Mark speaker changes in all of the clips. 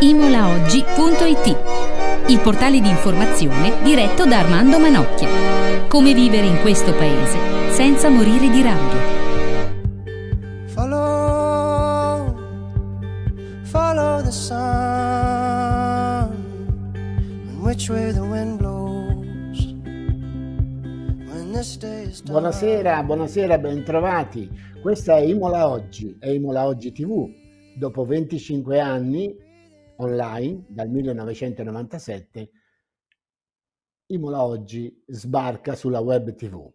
Speaker 1: imolaoggi.it il portale di informazione diretto da Armando Manocchia. Come vivere in questo paese senza morire di rabbia. Follow, follow the sun,
Speaker 2: which way the wind blows. Buonasera, buonasera, bentrovati. Questa è Imola Oggi, è Imola Oggi TV. Dopo 25 anni online dal 1997, Imola oggi sbarca sulla web TV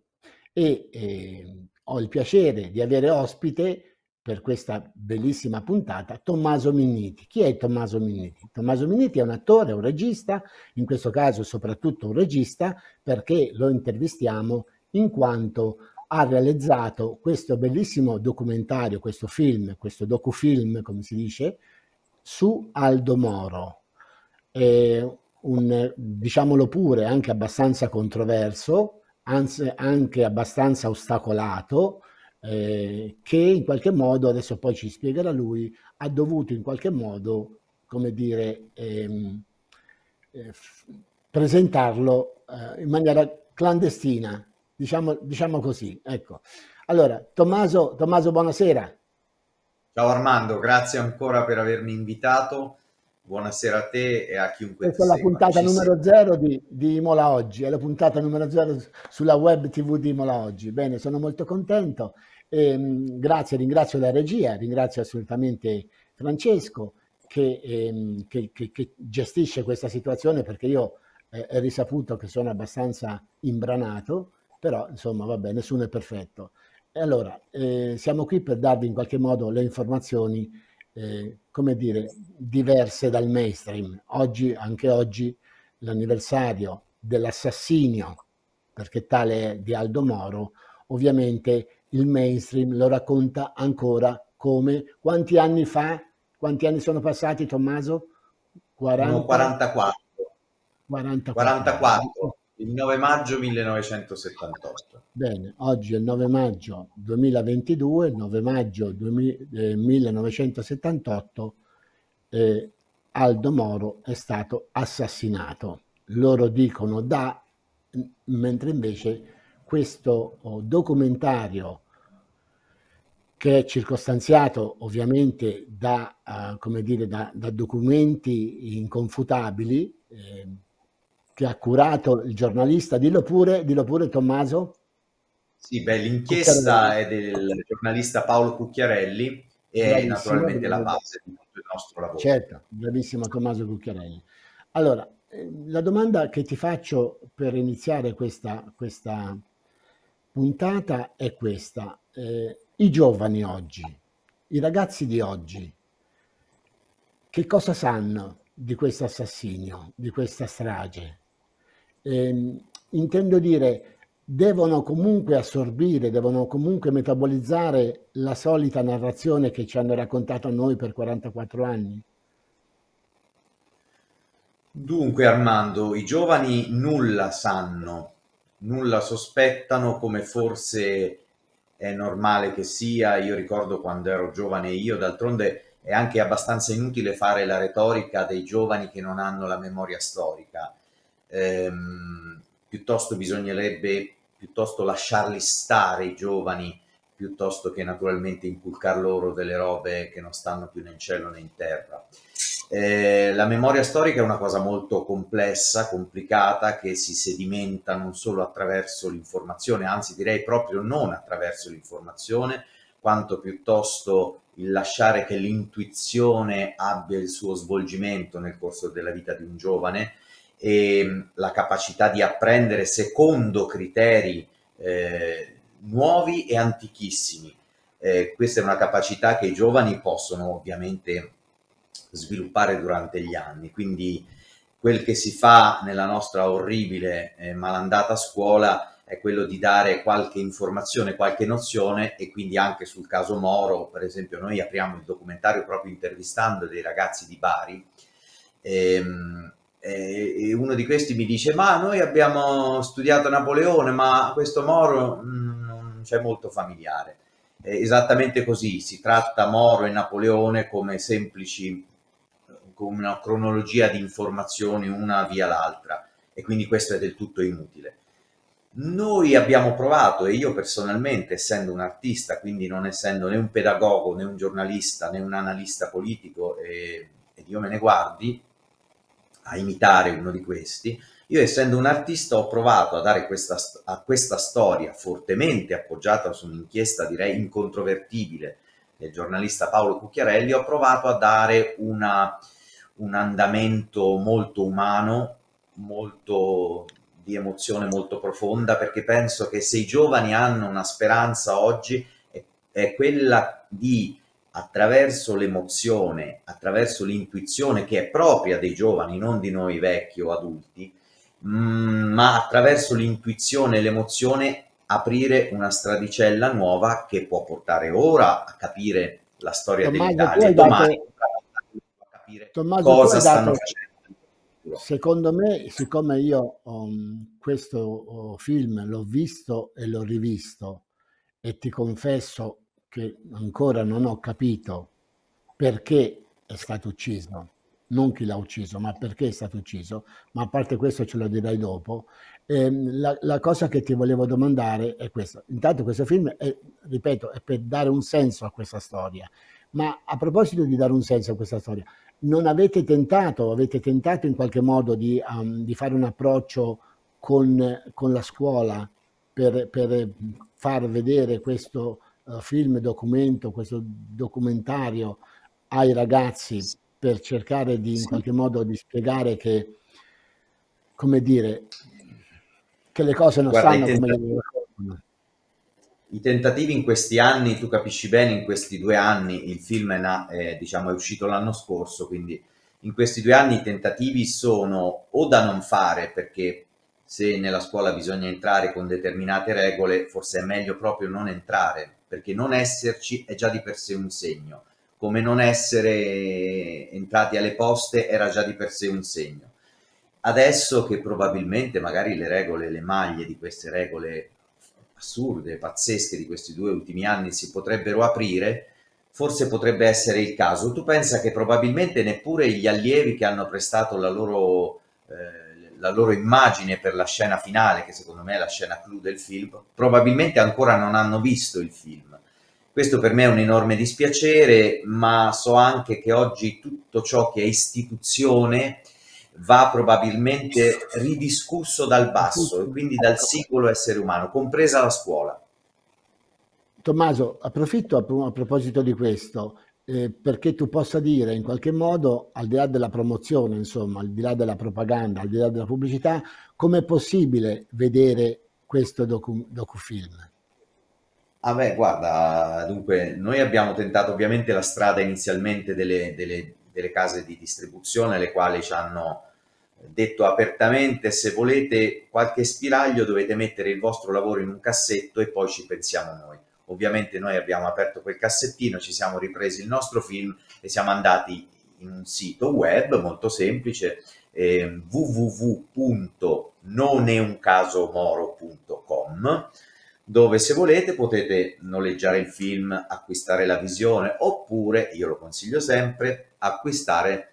Speaker 2: e eh, ho il piacere di avere ospite per questa bellissima puntata Tommaso Minniti. Chi è Tommaso Minniti? Tommaso Minniti è un attore, un regista, in questo caso soprattutto un regista perché lo intervistiamo in quanto ha realizzato questo bellissimo documentario, questo film, questo docufilm come si dice, su Aldo Moro, eh, un, diciamolo pure, anche abbastanza controverso, anzi anche abbastanza ostacolato, eh, che in qualche modo, adesso poi ci spiegherà lui, ha dovuto in qualche modo, come dire, ehm, eh, presentarlo eh, in maniera clandestina, diciamo, diciamo così. Ecco. Allora, Tommaso, Tommaso, buonasera.
Speaker 3: Ciao Armando, grazie ancora per avermi invitato. Buonasera a te e a chiunque
Speaker 2: Questa è la puntata numero zero di, di, Imola Oggi, è la puntata numero zero sulla web TV di Imola Oggi. Bene, sono molto contento. E, ehm, grazie, ringrazio la regia, ringrazio assolutamente Francesco che, ehm, che, che, che gestisce questa situazione perché io eh, è risaputo che sono abbastanza imbranato, però insomma vabbè, nessuno è perfetto. E allora, eh, siamo qui per darvi in qualche modo le informazioni, eh, come dire, diverse dal mainstream. Oggi, anche oggi, l'anniversario dell'assassinio, perché tale è di Aldo Moro, ovviamente il mainstream lo racconta ancora come quanti anni fa, quanti anni sono passati Tommaso?
Speaker 3: 40? 44. 44. 44 il 9 maggio 1978.
Speaker 2: Bene, oggi è il 9 maggio 2022, il 9 maggio 2000, eh, 1978 eh, Aldo Moro è stato assassinato. Loro dicono da, mentre invece questo oh, documentario che è circostanziato ovviamente da, come dire, da, da documenti inconfutabili, eh, che ha curato il giornalista. Dillo pure, dillo pure Tommaso.
Speaker 3: Sì, beh, l'inchiesta è del giornalista Paolo Cucchiarelli e è naturalmente la base di tutto il nostro lavoro.
Speaker 2: Certo, bravissimo Tommaso Cucchiarelli. Allora, eh, la domanda che ti faccio per iniziare questa, questa puntata è questa. Eh, I giovani oggi, i ragazzi di oggi, che cosa sanno di questo assassinio, di questa strage? Eh, intendo dire, devono comunque assorbire, devono comunque metabolizzare la solita narrazione che ci hanno raccontato a noi per 44 anni?
Speaker 3: Dunque Armando, i giovani nulla sanno, nulla sospettano come forse è normale che sia. Io ricordo quando ero giovane io, d'altronde è anche abbastanza inutile fare la retorica dei giovani che non hanno la memoria storica ehm, piuttosto bisognerebbe piuttosto lasciarli stare i giovani piuttosto che naturalmente inculcar loro delle robe che non stanno più né in cielo né in terra. Eh, la memoria storica è una cosa molto complessa, complicata, che si sedimenta non solo attraverso l'informazione, anzi direi proprio non attraverso l'informazione, quanto piuttosto il lasciare che l'intuizione abbia il suo svolgimento nel corso della vita di un giovane e mm, la capacità di apprendere secondo criteri eh, nuovi e antichissimi. Eh, questa è una capacità che i giovani possono ovviamente sviluppare durante gli anni, quindi quel che si fa nella nostra orribile e malandata scuola è quello di dare qualche informazione, qualche nozione e quindi anche sul caso Moro, per esempio noi apriamo il documentario proprio intervistando dei ragazzi di Bari ehm, e uno di questi mi dice ma noi abbiamo studiato Napoleone ma questo Moro mm, non c'è molto familiare esattamente così, si tratta Moro e Napoleone come semplici, come una cronologia di informazioni una via l'altra e quindi questo è del tutto inutile. Noi abbiamo provato, e io personalmente, essendo un artista, quindi non essendo né un pedagogo, né un giornalista, né un analista politico, e, e Dio me ne guardi, a imitare uno di questi, io essendo un artista ho provato a dare questa, a questa storia fortemente appoggiata su un'inchiesta direi incontrovertibile del giornalista Paolo Cucchiarelli, ho provato a dare una, un andamento molto umano, molto di emozione molto profonda perché penso che se i giovani hanno una speranza oggi è, è quella di attraverso l'emozione, attraverso l'intuizione che è propria dei giovani, non di noi vecchi o adulti, mh, mm, ma attraverso l'intuizione e l'emozione aprire una stradicella nuova che può portare ora a capire la storia Tommaso, dell'Italia e domani a capire Tommaso, cosa stanno facendo
Speaker 2: Secondo me, siccome io um, questo uh, film l'ho visto e l'ho rivisto e ti confesso che ancora non ho capito perché è stato ucciso, non chi l'ha ucciso, ma perché è stato ucciso, ma a parte questo ce lo dirai dopo, ehm, la, la, cosa che ti volevo domandare è questa. Intanto questo film, è, ripeto, è per dare un senso a questa storia, ma a proposito di dare un senso a questa storia, non avete tentato, avete tentato in qualche modo di, um, di fare un approccio con, con la scuola per, per, far vedere questo uh, film documento, questo documentario ai ragazzi per cercare di in qualche modo di spiegare che, come dire, che le cose non Guarda, stanno come le
Speaker 3: i tentativi in questi anni, tu capisci bene, in questi due anni, il film è, na, eh, diciamo, è uscito l'anno scorso, quindi in questi due anni i tentativi sono o da non fare, perché se nella scuola bisogna entrare con determinate regole, forse è meglio proprio non entrare, perché non esserci è già di per sé un segno, come non essere entrati alle poste era già di per sé un segno. Adesso che probabilmente magari le regole, le maglie di queste regole assurde, pazzesche di questi due ultimi anni si potrebbero aprire, forse potrebbe essere il caso. Tu pensa che probabilmente neppure gli allievi che hanno prestato la loro, eh, la loro immagine per la scena finale, che secondo me è la scena clou del film, probabilmente ancora non hanno visto il film. Questo per me è un enorme dispiacere, ma so anche che oggi tutto ciò che è istituzione va probabilmente ridiscusso dal basso e quindi dal singolo essere umano, compresa la scuola.
Speaker 2: Tommaso, approfitto a, proposito di questo, eh, perché tu possa dire in qualche modo, al di là della promozione, insomma, al di là della propaganda, al di là della pubblicità, com'è possibile vedere questo docu, docufilm?
Speaker 3: Ah beh, guarda, dunque, noi abbiamo tentato ovviamente la strada inizialmente delle, delle, delle case di distribuzione, le quali ci hanno detto apertamente, se volete qualche spiraglio dovete mettere il vostro lavoro in un cassetto e poi ci pensiamo noi. Ovviamente noi abbiamo aperto quel cassettino, ci siamo ripresi il nostro film e siamo andati in un sito web molto semplice eh, www.noneuncasomoro.com dove se volete potete noleggiare il film, acquistare la visione oppure, io lo consiglio sempre, acquistare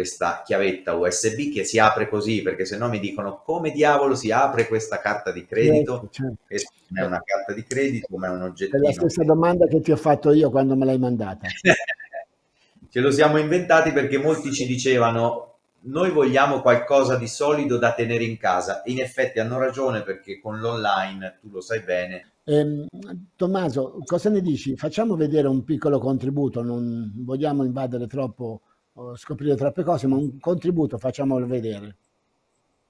Speaker 3: questa chiavetta USB che si apre così perché se no mi dicono come diavolo si apre questa carta di credito certo, certo. è una carta di credito ma è un oggettino
Speaker 2: è la stessa domanda che ti ho fatto io quando me l'hai mandata
Speaker 3: ce lo siamo inventati perché molti ci dicevano noi vogliamo qualcosa di solido da tenere in casa in effetti hanno ragione perché con l'online tu lo sai bene
Speaker 2: eh, Tommaso cosa ne dici? facciamo vedere un piccolo contributo non vogliamo invadere troppo scoprire troppe cose, ma un contributo facciamolo vedere.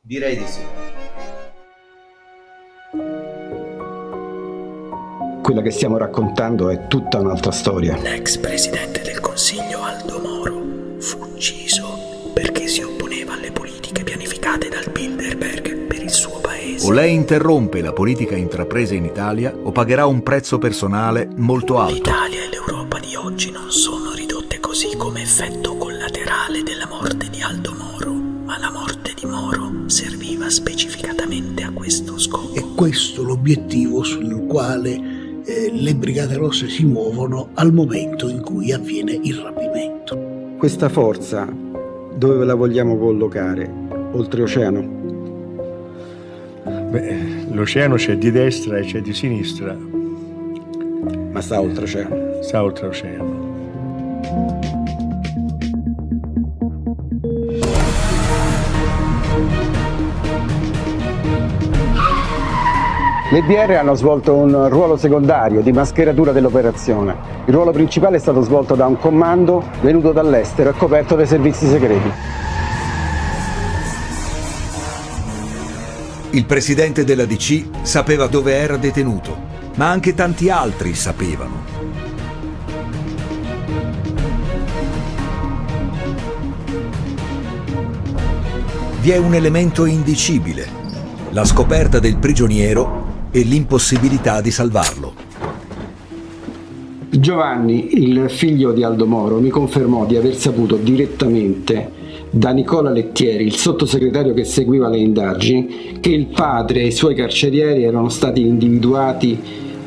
Speaker 3: Direi di sì.
Speaker 4: Quella che stiamo raccontando è tutta un'altra storia.
Speaker 5: L'ex presidente del Consiglio Aldo Moro fu ucciso perché si opponeva alle politiche pianificate dal Bilderberg per il suo paese.
Speaker 6: O lei interrompe la politica intrapresa in Italia o pagherà un prezzo personale molto alto.
Speaker 5: L'Italia e l'Europa di oggi non sono questo
Speaker 7: l'obiettivo sul quale eh, le Brigate Rosse si muovono al momento in cui avviene il rapimento.
Speaker 4: Questa forza dove la vogliamo collocare? Oltreoceano?
Speaker 8: Beh, l'oceano c'è di destra e c'è di sinistra.
Speaker 4: Ma sta oltreoceano?
Speaker 8: Sta oltreoceano.
Speaker 4: Le DR hanno svolto un ruolo secondario di mascheratura dell'operazione. Il ruolo principale è stato svolto da un comando venuto dall'estero e coperto dai servizi segreti.
Speaker 6: Il presidente della DC sapeva dove era detenuto, ma anche tanti altri sapevano. Vi è un elemento indicibile, la scoperta del prigioniero e l'impossibilità di salvarlo.
Speaker 4: Giovanni, il figlio di Aldo Moro, mi confermò di aver saputo direttamente da Nicola Lettieri, il sottosegretario che seguiva le indagini, che il padre e i suoi carcerieri erano stati individuati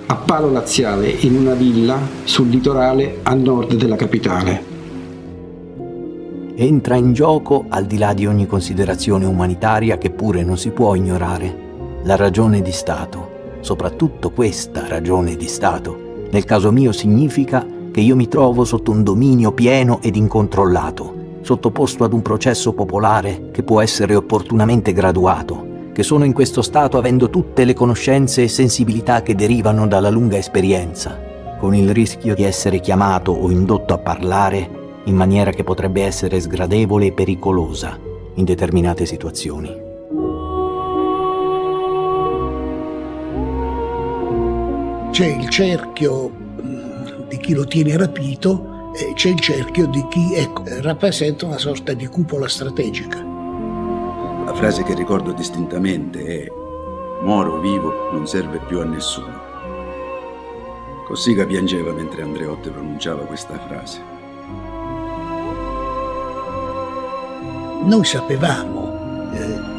Speaker 4: a Palo Laziale in una villa sul litorale a nord della capitale.
Speaker 9: Entra in gioco, al di là di ogni considerazione umanitaria che pure non si può ignorare, la ragione di Stato soprattutto questa ragione di Stato, nel caso mio significa che io mi trovo sotto un dominio pieno ed incontrollato, sottoposto ad un processo popolare che può essere opportunamente graduato, che sono in questo stato avendo tutte le conoscenze e sensibilità che derivano dalla lunga esperienza, con il rischio di essere chiamato o indotto a parlare in maniera che potrebbe essere sgradevole e pericolosa in determinate situazioni.
Speaker 7: C'è il cerchio mm, di chi lo tiene rapito e c'è il cerchio di chi ecco, rappresenta una sorta di cupola strategica.
Speaker 10: La frase che ricordo distintamente è Moro vivo non serve più a nessuno. Cossiga piangeva mentre Andreotti pronunciava questa frase.
Speaker 7: Noi sapevamo eh,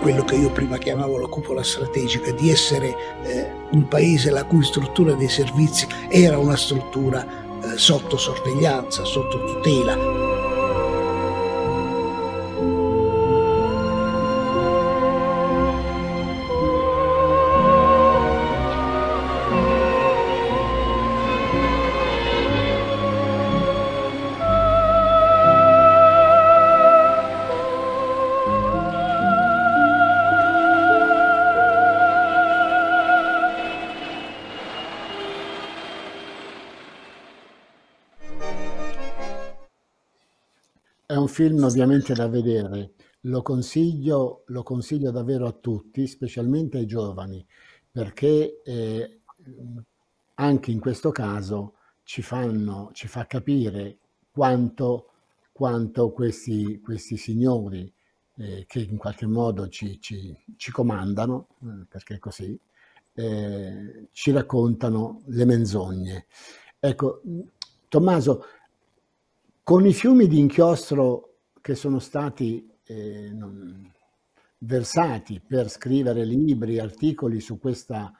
Speaker 7: quello che io prima chiamavo la cupola strategica, di essere eh, un paese la cui struttura dei servizi era una struttura eh, sotto sorveglianza, sotto tutela.
Speaker 2: Film ovviamente da vedere, lo consiglio, lo consiglio davvero a tutti, specialmente ai giovani, perché eh, anche in questo caso ci, fanno, ci fa capire quanto, quanto questi, questi signori eh, che in qualche modo ci, ci, ci comandano, eh, perché è così, eh, ci raccontano le menzogne. Ecco, Tommaso, con i fiumi di inchiostro che sono stati eh, non, versati per scrivere libri, articoli su questa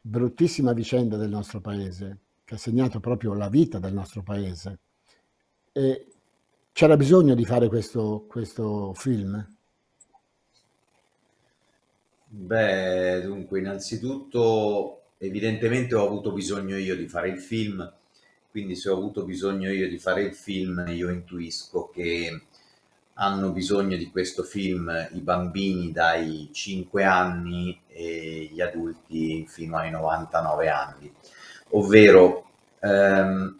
Speaker 2: bruttissima vicenda del nostro paese, che ha segnato proprio la vita del nostro paese, e c'era bisogno di fare questo, questo film?
Speaker 3: Beh, dunque, innanzitutto, evidentemente ho avuto bisogno io di fare il film quindi se ho avuto bisogno io di fare il film, io intuisco che hanno bisogno di questo film i bambini dai 5 anni e gli adulti fino ai 99 anni. Ovvero, ehm,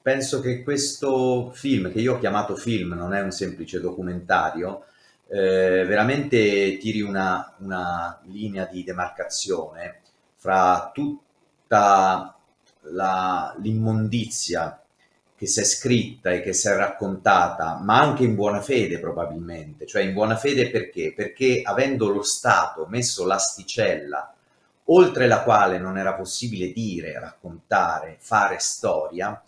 Speaker 3: penso che questo film, che io ho chiamato film, non è un semplice documentario, eh, veramente tiri una, una linea di demarcazione fra tutta l'immondizia che si è scritta e che si è raccontata, ma anche in buona fede probabilmente, cioè in buona fede perché? Perché avendo lo Stato messo l'asticella oltre la quale non era possibile dire, raccontare, fare storia,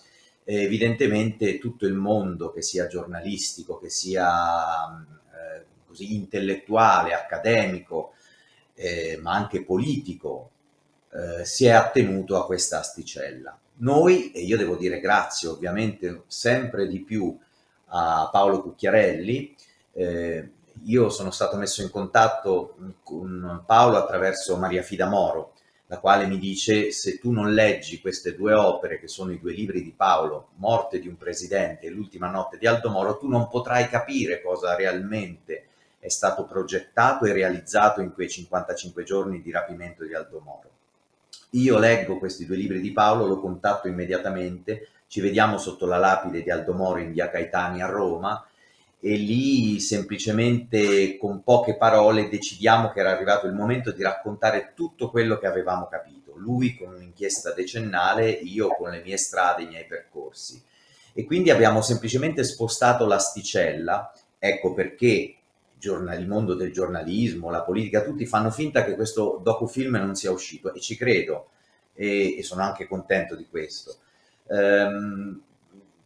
Speaker 3: eh, evidentemente tutto il mondo, che sia giornalistico, che sia eh, così intellettuale, accademico, eh, ma anche politico, eh, si è attenuto a questa asticella. Noi, e io devo dire grazie ovviamente sempre di più a Paolo Cucchiarelli, eh, io sono stato messo in contatto con Paolo attraverso Maria Fida Moro, la quale mi dice se tu non leggi queste due opere, che sono i due libri di Paolo, Morte di un presidente e L'ultima notte di Aldo Moro, tu non potrai capire cosa realmente è stato progettato e realizzato in quei 55 giorni di rapimento di Aldo Moro. Io leggo questi due libri di Paolo, lo contatto immediatamente, ci vediamo sotto la lapide di Aldo Moro in via Caetani a Roma e lì semplicemente con poche parole decidiamo che era arrivato il momento di raccontare tutto quello che avevamo capito. Lui con un'inchiesta decennale, io con le mie strade, i miei percorsi. E quindi abbiamo semplicemente spostato l'asticella, ecco perché il mondo del giornalismo, la politica, tutti fanno finta che questo docufilm non sia uscito e ci credo e, e sono anche contento di questo. Um,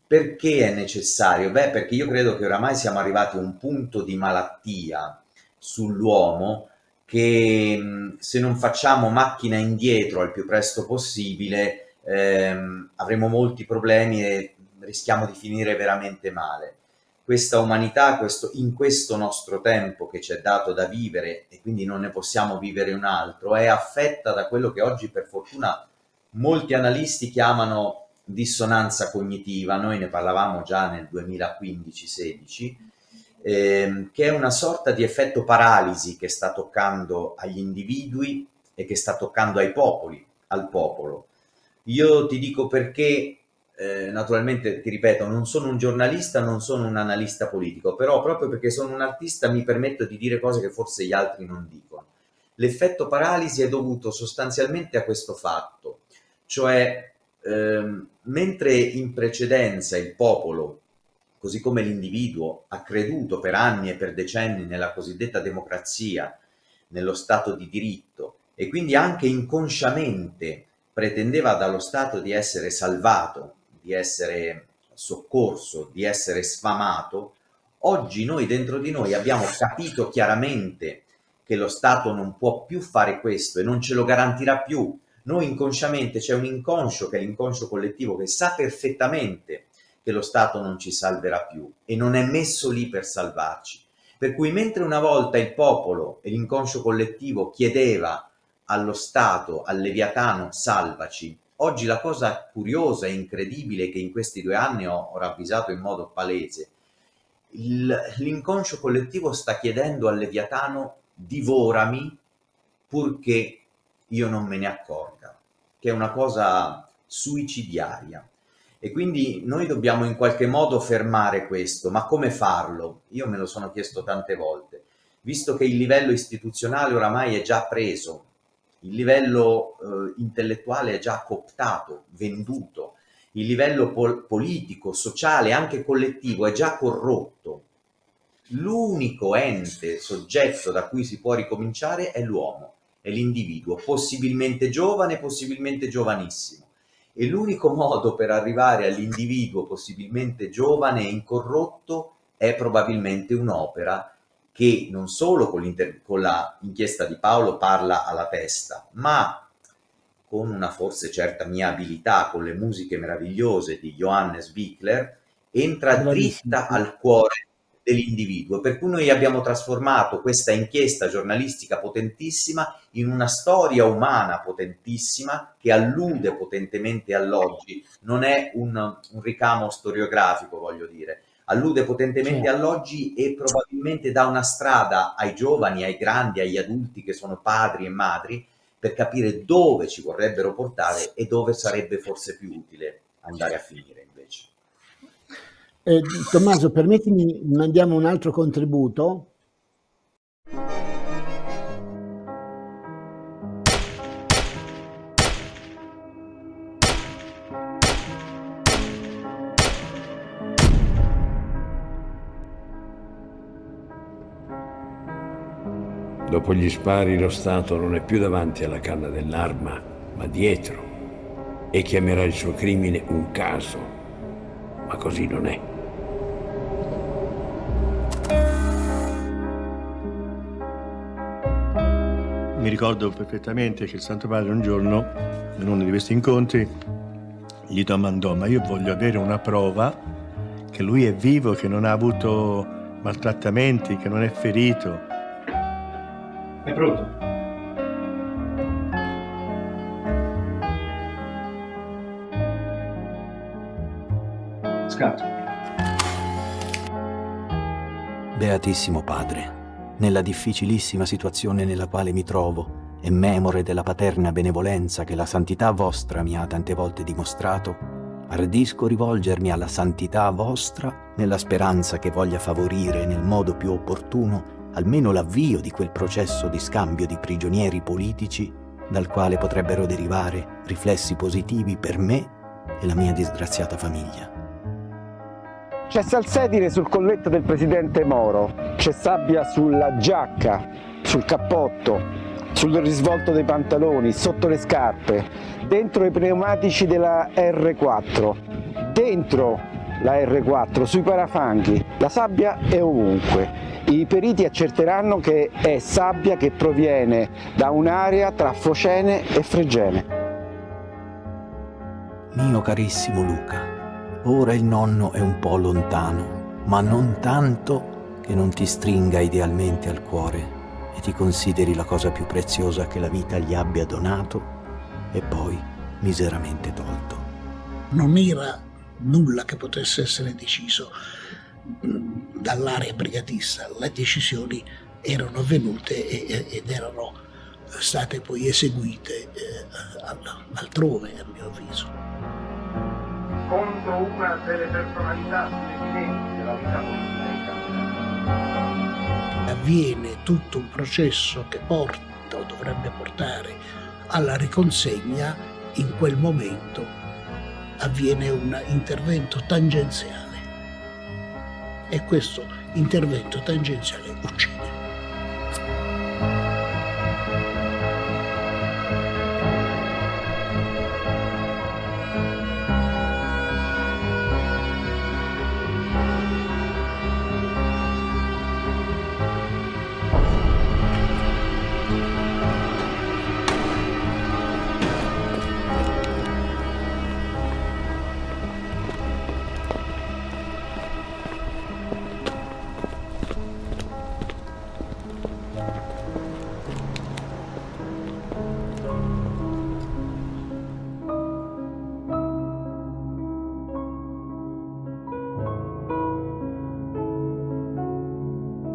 Speaker 3: perché è necessario? Beh, perché io credo che oramai siamo arrivati a un punto di malattia sull'uomo che se non facciamo macchina indietro al più presto possibile ehm, avremo molti problemi e rischiamo di finire veramente male questa umanità questo, in questo nostro tempo che ci è dato da vivere e quindi non ne possiamo vivere un altro, è affetta da quello che oggi per fortuna molti analisti chiamano dissonanza cognitiva, noi ne parlavamo già nel 2015-16, ehm, che è una sorta di effetto paralisi che sta toccando agli individui e che sta toccando ai popoli, al popolo. Io ti dico perché eh, naturalmente ti ripeto, non sono un giornalista, non sono un analista politico, però proprio perché sono un artista mi permetto di dire cose che forse gli altri non dicono. L'effetto paralisi è dovuto sostanzialmente a questo fatto, cioè ehm, mentre in precedenza il popolo, così come l'individuo, ha creduto per anni e per decenni nella cosiddetta democrazia, nello Stato di diritto e quindi anche inconsciamente pretendeva dallo Stato di essere salvato di essere soccorso, di essere sfamato, oggi noi dentro di noi abbiamo capito chiaramente che lo Stato non può più fare questo e non ce lo garantirà più. Noi inconsciamente c'è un inconscio che è l'inconscio collettivo che sa perfettamente che lo Stato non ci salverà più e non è messo lì per salvarci. Per cui mentre una volta il popolo e l'inconscio collettivo chiedeva allo Stato, al Leviatano, salvaci, Oggi la cosa curiosa e incredibile che in questi due anni ho, ravvisato in modo palese, il, l'inconscio collettivo sta chiedendo al Leviatano divorami purché io non me ne accorga, che è una cosa suicidiaria. E quindi noi dobbiamo in qualche modo fermare questo, ma come farlo? Io me lo sono chiesto tante volte, visto che il livello istituzionale oramai è già preso, il livello eh, intellettuale è già cooptato, venduto, il livello pol- politico, sociale, anche collettivo è già corrotto. L'unico ente, soggetto da cui si può ricominciare è l'uomo, è l'individuo, possibilmente giovane, possibilmente giovanissimo. E l'unico modo per arrivare all'individuo possibilmente giovane e incorrotto è probabilmente un'opera che non solo con, con la inchiesta di Paolo parla alla testa, ma con una forse certa mia abilità, con le musiche meravigliose di Johannes Wickler, entra dritta al cuore dell'individuo, per cui noi abbiamo trasformato questa inchiesta giornalistica potentissima in una storia umana potentissima che allude potentemente all'oggi, non è un, un ricamo storiografico, voglio dire, allude potentemente certo. all'oggi e probabilmente dà una strada ai giovani, ai grandi, agli adulti che sono padri e madri per capire dove ci vorrebbero portare e dove sarebbe forse più utile andare a finire invece.
Speaker 2: Eh, Tommaso, permettimi, mandiamo un altro contributo
Speaker 11: Dopo gli spari lo Stato non è più davanti alla canna dell'arma, ma dietro, e chiamerà il suo crimine un caso. Ma così non è.
Speaker 8: mi ricordo perfettamente che il Santo Padre un giorno, in uno di questi incontri, gli domandò, ma io voglio avere una prova che lui è vivo, che non ha avuto maltrattamenti, che non è ferito. È pronto? Scatto.
Speaker 9: Beatissimo Padre, nella difficilissima situazione nella quale mi trovo e memore della paterna benevolenza che la santità vostra mi ha tante volte dimostrato, ardisco rivolgermi alla santità vostra nella speranza che voglia favorire nel modo più opportuno almeno l'avvio di quel processo di scambio di prigionieri politici dal quale potrebbero derivare riflessi positivi per me e la mia disgraziata famiglia.
Speaker 4: C'è salsedine sul colletto del presidente Moro, c'è sabbia sulla giacca, sul cappotto, sul risvolto dei pantaloni, sotto le scarpe, dentro i pneumatici della R4, dentro la R4, sui parafanghi. La sabbia è ovunque. I periti accerteranno che è sabbia che proviene da un'area tra Focene e Fregene.
Speaker 9: Mio carissimo Luca, Ora il nonno è un po' lontano, ma non tanto che non ti stringa idealmente al cuore e ti consideri la cosa più preziosa che la vita gli abbia donato e poi miseramente tolto.
Speaker 7: Non era nulla che potesse essere deciso dall'area brigatista, le decisioni erano avvenute ed erano state poi eseguite eh, altrove, a mio avviso.
Speaker 12: Contro una delle personalità più evidenti della vita politica.
Speaker 7: Avviene tutto un processo che porta o dovrebbe portare alla riconsegna, in quel momento avviene un intervento tangenziale e questo intervento tangenziale uccide.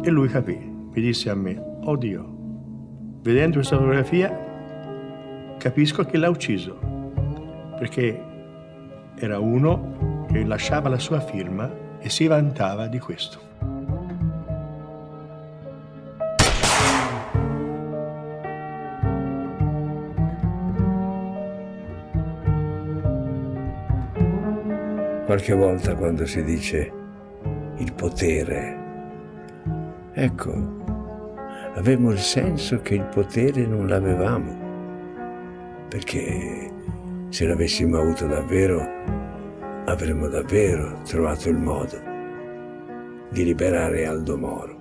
Speaker 8: E lui capì, mi disse a me, oddio, vedendo questa fotografia capisco che l'ha ucciso, perché era uno che lasciava la sua firma e si vantava di questo.
Speaker 11: Qualche volta quando si dice il potere Ecco, avevamo il senso che il potere non l'avevamo, perché se l'avessimo avuto davvero, avremmo davvero trovato il modo di liberare Aldo Moro.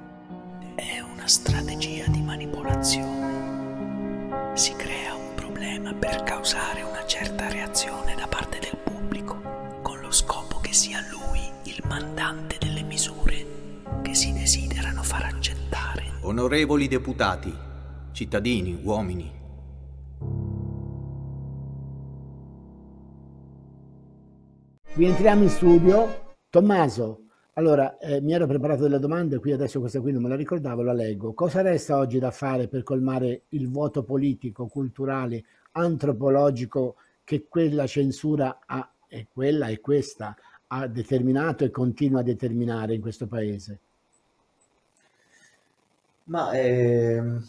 Speaker 5: È una strategia di manipolazione. Si crea un problema per causare una certa reazione da parte del pubblico, con lo scopo che sia lui il mandante
Speaker 9: Onorevoli deputati, cittadini, uomini.
Speaker 2: Rientriamo in studio. Tommaso, allora eh, mi ero preparato delle domande, qui adesso questa qui non me la ricordavo, la leggo. Cosa resta oggi da fare per colmare il vuoto politico, culturale, antropologico che quella censura ha, e quella e questa, ha determinato e continua a determinare in questo paese?
Speaker 3: Ma ehm,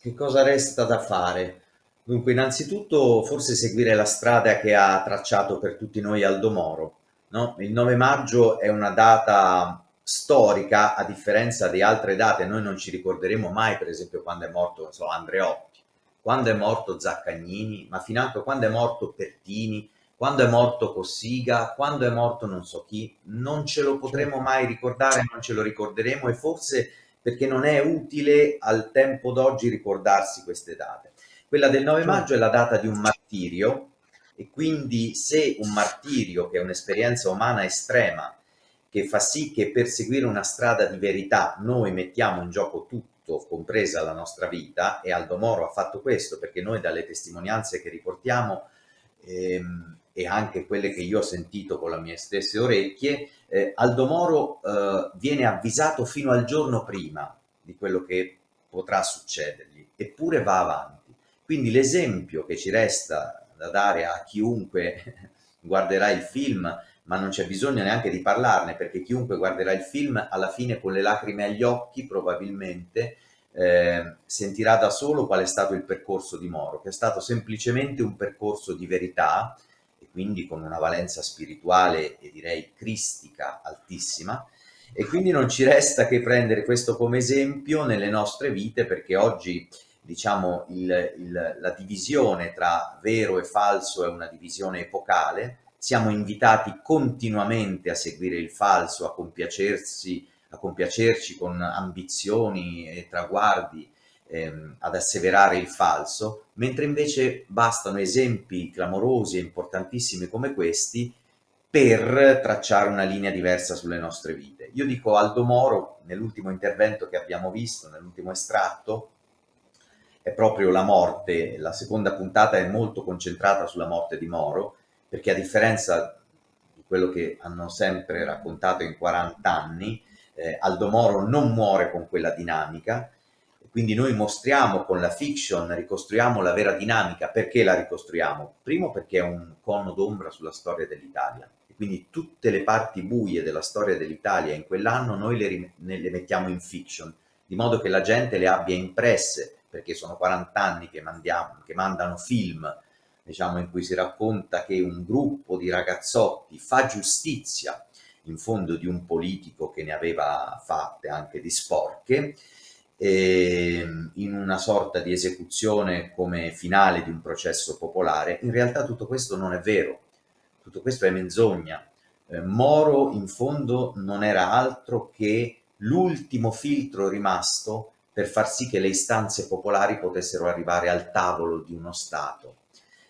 Speaker 3: che cosa resta da fare? Dunque, innanzitutto forse seguire la strada che ha tracciato per tutti noi Aldo Moro. No? Il 9 maggio è una data storica, a differenza di altre date, noi non ci ricorderemo mai, per esempio, quando è morto so, Andreotti, quando è morto Zaccagnini, ma financo quando è morto Pertini, quando è morto Cossiga, quando è morto non so chi, non ce lo potremo mai ricordare, non ce lo ricorderemo e forse perché non è utile al tempo d'oggi ricordarsi queste date. Quella del 9 maggio è la data di un martirio e quindi se un martirio, che è un'esperienza umana estrema, che fa sì che per seguire una strada di verità noi mettiamo in gioco tutto, compresa la nostra vita, e Aldo Moro ha fatto questo perché noi dalle testimonianze che riportiamo ehm, e anche quelle che io ho sentito con le mie stesse orecchie, eh, Aldo Moro eh, viene avvisato fino al giorno prima di quello che potrà succedergli, eppure va avanti. Quindi l'esempio che ci resta da dare a chiunque guarderà il film, ma non c'è bisogno neanche di parlarne, perché chiunque guarderà il film alla fine con le lacrime agli occhi probabilmente eh, sentirà da solo qual è stato il percorso di Moro, che è stato semplicemente un percorso di verità, quindi con una valenza spirituale e direi cristica altissima. E quindi non ci resta che prendere questo come esempio nelle nostre vite, perché oggi diciamo il, il, la divisione tra vero e falso è una divisione epocale. Siamo invitati continuamente a seguire il falso, a compiacersi, a compiacerci con ambizioni e traguardi ehm, ad asseverare il falso, mentre invece bastano esempi clamorosi e importantissimi come questi per tracciare una linea diversa sulle nostre vite. Io dico Aldo Moro, nell'ultimo intervento che abbiamo visto, nell'ultimo estratto, è proprio la morte, la seconda puntata è molto concentrata sulla morte di Moro, perché a differenza di quello che hanno sempre raccontato in 40 anni, eh, Aldo Moro non muore con quella dinamica, quindi noi mostriamo con la fiction, ricostruiamo la vera dinamica. Perché la ricostruiamo? Primo perché è un cono d'ombra sulla storia dell'Italia. E quindi tutte le parti buie della storia dell'Italia in quell'anno noi le, le mettiamo in fiction, di modo che la gente le abbia impresse, perché sono 40 anni che, mandiamo, che mandano film diciamo, in cui si racconta che un gruppo di ragazzotti fa giustizia in fondo di un politico che ne aveva fatte anche di sporche, in una sorta di esecuzione come finale di un processo popolare, in realtà tutto questo non è vero, tutto questo è menzogna. Eh, Moro in fondo non era altro che l'ultimo filtro rimasto per far sì che le istanze popolari potessero arrivare al tavolo di uno Stato.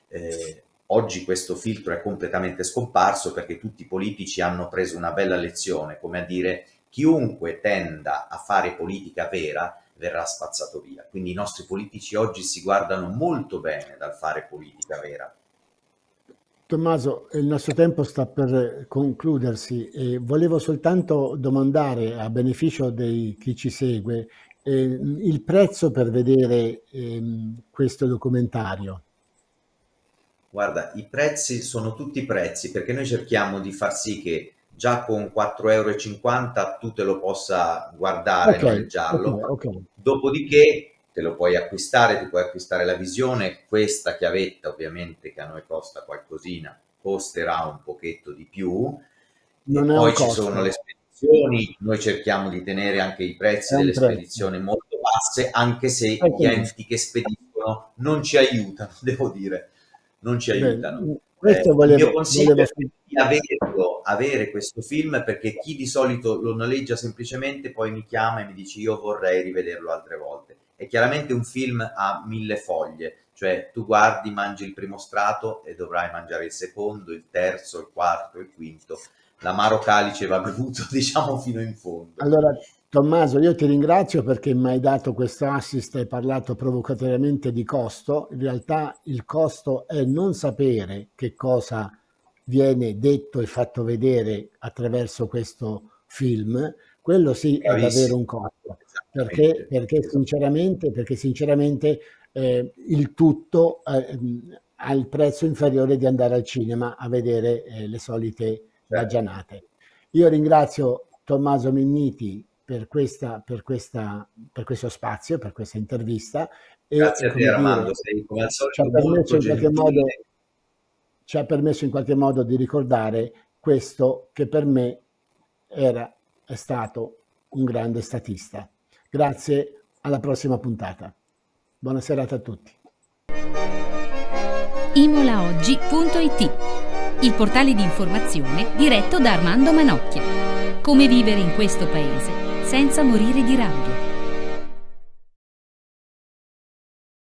Speaker 3: Eh, oggi questo filtro è completamente scomparso perché tutti i politici hanno preso una bella lezione, come a dire chiunque tenda a fare politica vera verrà spazzato via. Quindi i nostri politici oggi si guardano molto bene dal fare politica vera.
Speaker 2: Tommaso, il nostro tempo sta per concludersi e volevo soltanto domandare a beneficio di chi ci segue eh, il prezzo per vedere eh, questo documentario.
Speaker 3: Guarda, i prezzi sono tutti prezzi perché noi cerchiamo di far sì che già con 4,50 euro tu te lo possa guardare, okay, noleggiarlo. Okay, okay. Dopodiché te lo puoi acquistare, ti puoi acquistare la visione, questa chiavetta ovviamente che a noi costa qualcosina, costerà un pochetto di più. Non poi ci sono le spedizioni, noi cerchiamo di tenere anche i prezzi delle prezzo. spedizioni molto basse, anche se gli enti che spediscono non ci aiutano, devo dire, non ci aiutano. Beh, questo eh, volevo, il mio consiglio volevo... è di averlo, avere questo film perché chi di solito lo noleggia semplicemente poi mi chiama e mi dice io vorrei rivederlo altre volte. È chiaramente un film a mille foglie, cioè tu guardi, mangi il primo strato e dovrai mangiare il secondo, il terzo, il quarto, il quinto. L'amaro calice va bevuto diciamo fino in fondo.
Speaker 2: Allora Tommaso, io ti ringrazio perché mi hai dato questo assist hai parlato provocatoriamente di costo. In realtà il costo è non sapere che cosa viene detto e fatto vedere attraverso questo film. Quello sì è davvero un costo, perché, perché sinceramente, perché sinceramente eh, il tutto eh, ha il prezzo inferiore di andare al cinema a vedere eh, le solite ragionate. Io ringrazio Tommaso Minniti per, questa, per, questa, per questo spazio, per questa intervista.
Speaker 3: Grazie e, a te Armando, sei come al solito molto
Speaker 2: modo, ci ha permesso in qualche modo di ricordare questo che per me era, è stato un grande statista. Grazie, alla prossima puntata. Buona serata a tutti.
Speaker 1: imolaoggi.it il portale di informazione diretto da Armando Manocchia. Come vivere in questo paese senza morire di rabbia.